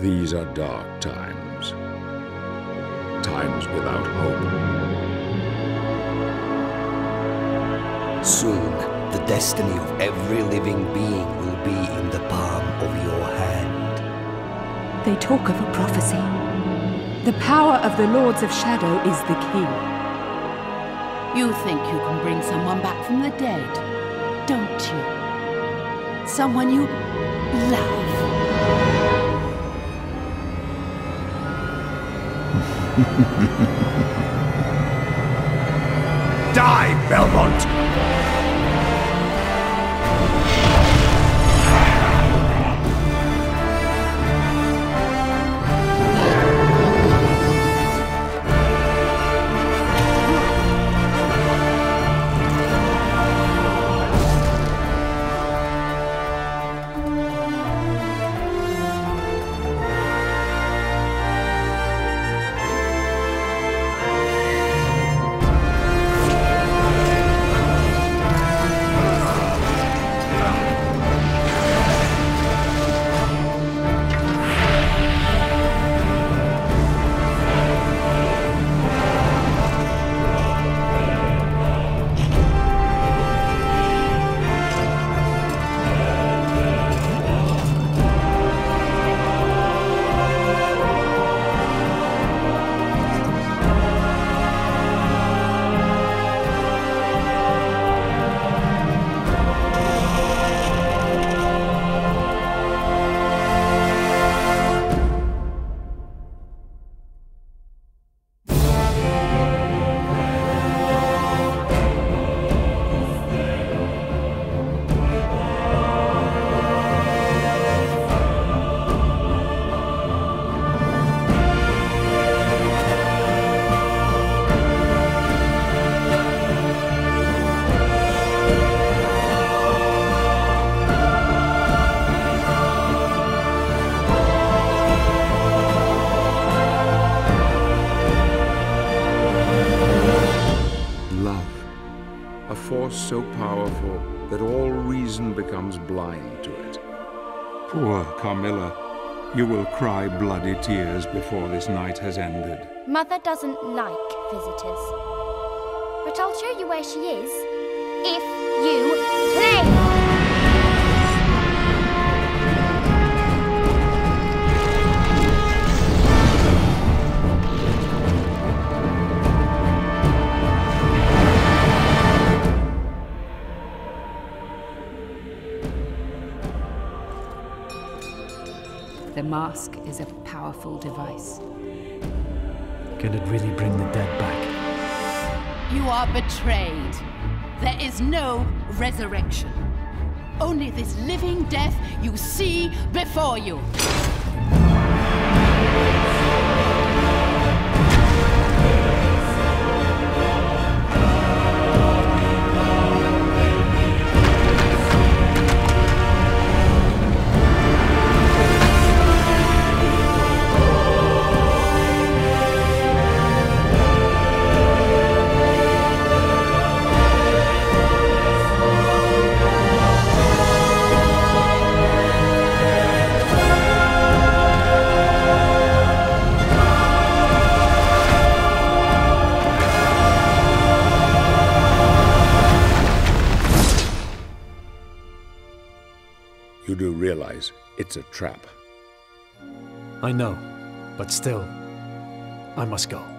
These are dark times. Times without hope. Soon, the destiny of every living being will be in the palm of your hand. They talk of a prophecy. The power of the Lords of Shadow is the key. You think you can bring someone back from the dead, don't you? Someone you love. Die, Belmont! Love. A force so powerful that all reason becomes blind to it. Poor Carmilla. You will cry bloody tears before this night has ended. Mother doesn't like visitors. But I'll show you where she is. If you The mask is a powerful device. Can it really bring the dead back? You are betrayed. There is no resurrection. Only this living death you see before you. You do realize it's a trap. I know, but still, I must go.